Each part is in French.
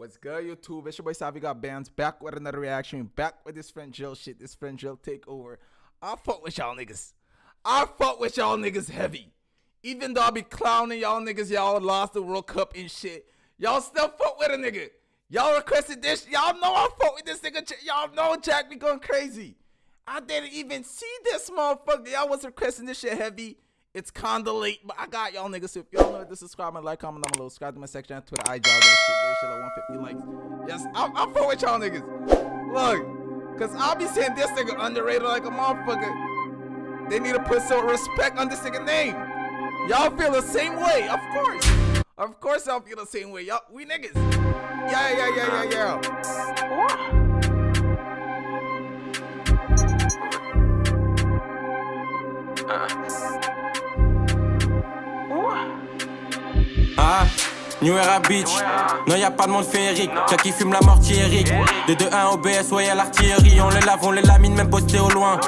What's good, YouTube? It's your boy Savvy got bands back with another reaction. Back with this friend Jill shit. This friend Jill takeover. I fuck with y'all niggas. I fuck with y'all niggas heavy. Even though I be clowning y'all niggas, y'all lost the World Cup and shit. Y'all still fuck with a nigga. Y'all requested this. Y'all know I fuck with this nigga. Y'all know Jack be going crazy. I didn't even see this motherfucker. Y'all was requesting this shit heavy. It's kinda late, but I got y'all niggas. So If y'all know to subscribe and like, comment down below. Subscribe to my section on Twitter, IG, all that shit. Get shit like 150 likes. Yes, I'm, I'm for with y'all niggas. Look, cause I'll be saying this nigga underrated like a motherfucker. They need to put some respect on this nigga name. Y'all feel the same way, of course. Of course y'all feel the same way. Y'all, we niggas. Yeah, yeah, yeah, yeah, yeah. Ah, New Era Beach, non y'a pas de monde féerique, Jack qui fume la mortiérique De 2-1 OBS, ouais y'a l'artillerie, on les lave, on les lamine, même posté au loin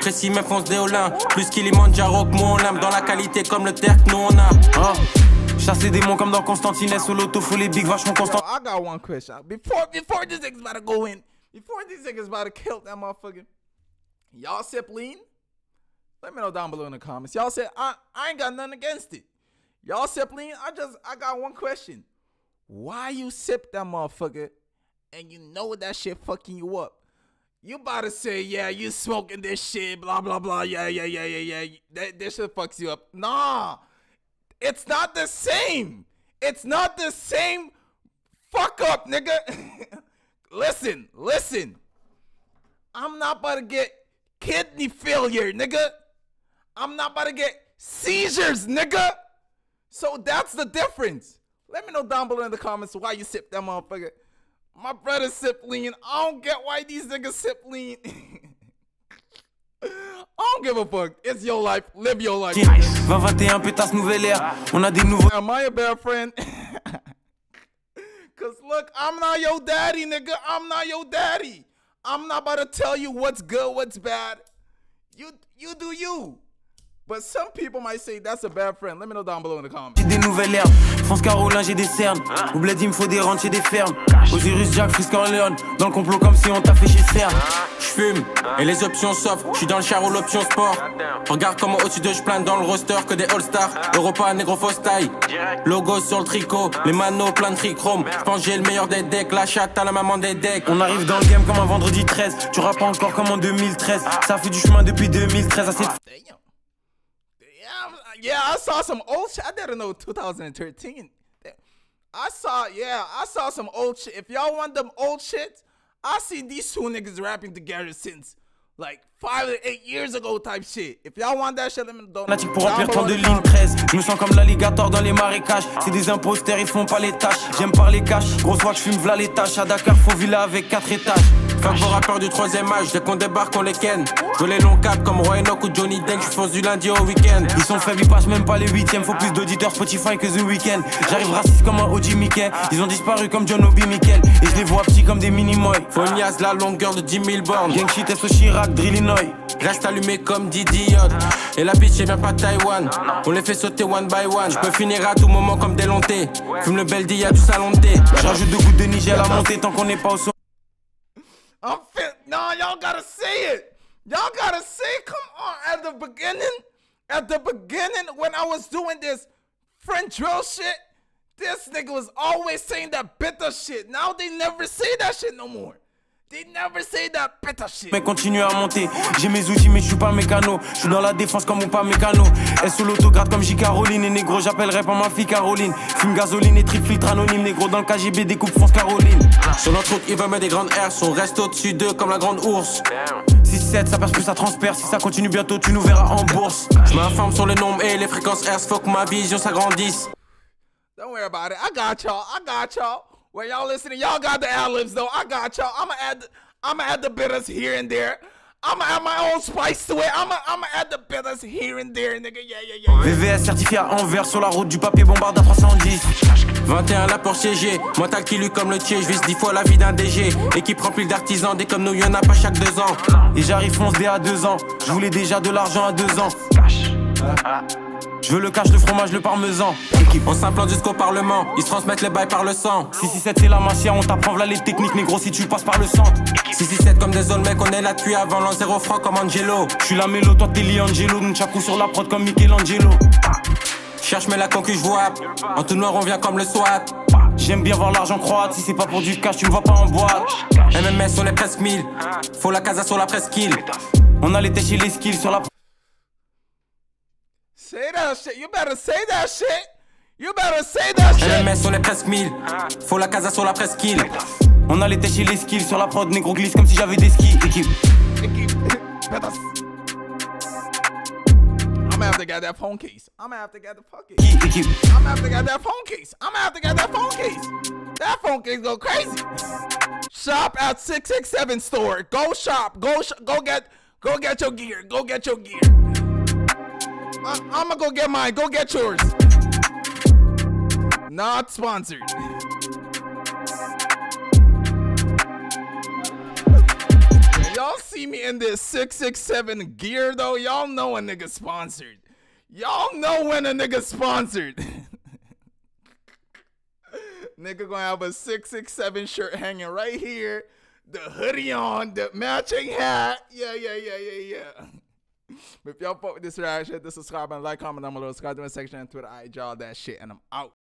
Précis, même fonce déolin, plus Kilimanjaro que moi on l'aime Dans la qualité comme le terre que nous on a oh. Chasser des démons comme dans Constantine, sous l'auto, faut les big vachement constant. I got one question. Before, before this nigga's about to go in, before this nigga's about to kill that motherfucker, y'all sip lean? Let me know down below in the comments. Y'all said I, I ain't got nothing against it. Y'all lean? I just I got one question. Why you sip that motherfucker and you know that shit fucking you up? You about to say, yeah, you smoking this shit, blah blah blah, yeah, yeah, yeah, yeah, yeah. That this shit fucks you up. Nah. It's not the same. It's not the same fuck up, nigga. listen, listen. I'm not about to get kidney failure, nigga. I'm not about to get seizures, nigga. So that's the difference. Let me know down below in the comments why you sip that motherfucker. My brother sip lean. I don't get why these niggas sip lean. I don't give a fuck. It's your life. Live your life. 2021 pétasse nouvelle ère. On a des nouveaux. Am I a bad friend? Cause look, I'm not your daddy, nigga. I'm not your daddy. I'm not about to tell you what's good, what's bad. You you do you. But some people might say that's a bad friend. Let me know down below in the comments. J'ai des nouvelles herbes. France Carolin, j'ai des cernes. Au bled, il me faut des rentes chez des fermes. Osiris Jack, Frisco Leon. Dans le complot comme si on t'a fait chez CERN. J'fume et les options s'offrent. J'suis dans le char ou l'option sport. Regarde comment au-dessus de j'plains dans le roster que des All-Stars. Europa, négro fausse taille. Logo sur le tricot. Les manos plein de trichrome. J'pense j'ai le meilleur des decks. La chatte à la maman des decks. On arrive dans le game comme un vendredi 13. Tu rappes encore comme en 2013. Ça fait du chemin depuis 2013. Assez de yeah, I saw some old shit. I didn't know 2013. I saw, yeah, I saw some old shit. If y'all want them old shit, I see these two niggas rapping together since like five or eight years ago type shit. If y'all want that shit, let me know. pour remplir tant de lignes 13. Je me sens comme l'alligator dans les marécages. C'est des imposteurs, ils font pas les tâches. J'aime parler cash. Grosse voix, je fume v'là les tâches. À Dakar, faut villa avec 4 étages. Fuck vos rappeurs du troisième âge. Dès qu'on débarque, on les ken. Je les longs cap comme Roy Enoch ou Johnny Denk. Je fonce du lundi au week-end. Ils sont faibles, ils passent même pas les huitièmes. Faut plus d'auditeurs Spotify que The Weekend. J'arrive raciste comme un OG Mickey. Ils ont disparu comme John Obi Mikel. Et je les vois petits comme des mini-moy. Faut la longueur de 10 000 bornes. Gang shit, au Chirac, Drillinois. Reste allumé comme Didi Et la bitch, vient pas Taïwan. On les fait sauter one by one. Je peux finir à tout moment comme des lontés. Fume le bel y'a du salon de thé. Deux gouttes de Niger à la tant qu'on n'est pas au son. I'm fit. No, y'all gotta see it. Y'all gotta say, come on. At the beginning, at the beginning, when I was doing this French drill shit, this nigga was always saying that bitter shit. Now they never say that shit no more. They never say that better shit. Mais continue à monter. J'ai mes outils, mais je suis pas mécano. Je suis dans la défense comme mon pas mécano. Elle sous l'autogarde comme J. Caroline? Et négro, j'appellerai pas ma fille Caroline. Fume gasoline et triple anonyme. Négro dans le KGB, découpe France Caroline. Sur notre route, il va mettre des grandes airs. On reste au-dessus d'eux comme la grande ours. 6-7, ça perce plus, ça transperce. Si ça continue bientôt, tu nous verras en bourse. Je m'informe sur les nombres et les fréquences R. Faut que ma vision s'agrandisse. Don't worry about it. I got y'all. I got y'all. When y'all listening, y'all got the ad libs though. I got y'all. I'ma add, I'ma add the bitters here and there. I'ma add my own spice to it. I'ma, I'ma add the bitters here and there, nigga. Yeah, yeah, yeah. VVS certifié à Anvers sur la route du papier bombarde à 310. 21 là pour siéger. Moi t'as qui lui comme le tiers. Je vise 10 fois la vie d'un DG. Équipe remplie d'artisans. Des comme nous, y'en a pas chaque deux ans. Et j'arrive fonce dès à deux ans. Je voulais déjà de l'argent à deux ans. Je veux le cash, le fromage, le parmesan. On s'implante jusqu'au parlement. Ils se transmettent les bails par le sang. 667 c'est la machia, on t'apprend là les techniques, négro si tu passes par le sang. 667 comme des mec, on est là depuis avant l'an zéro franc comme Angelo. Je suis la mélo, toi t'es Liangelo. Nunchaku sur la prod comme Michelangelo. Cherche mais la concu, je vois. En tout noir, on vient comme le SWAT. J'aime bien voir l'argent croître. Si c'est pas pour du cash, tu me vois pas en boîte. MMS, on est presque 1000. Faut la casa sur la presqu'île. On a l'été chez les skills sur la. Say that shit. You better say that shit. You better say that shit. Est presque 1000. Faut la casa sur la presqu'île. On a l'été chez les skills sur la prod, négro glisse comme si j'avais des skis. Équipe. I'm gonna have to get that phone case. I'm gonna have to get the fucking. I'm gonna have to get that phone case. I'm gonna have to get that phone case. That phone case go crazy. Shop at 667 store. Go shop. Go sh- go get go get your gear. Go get your gear. I- I'm gonna go get mine. Go get yours. Not sponsored. Y'all see me in this 667 gear though? Y'all know a nigga sponsored. Y'all know when a nigga sponsored. nigga gonna have a 667 shirt hanging right here, the hoodie on, the matching hat. Yeah, yeah, yeah, yeah, yeah. If y'all fuck with this reaction, the subscribe and like, comment down below, subscribe to my section and Twitter, I all that shit, and I'm out.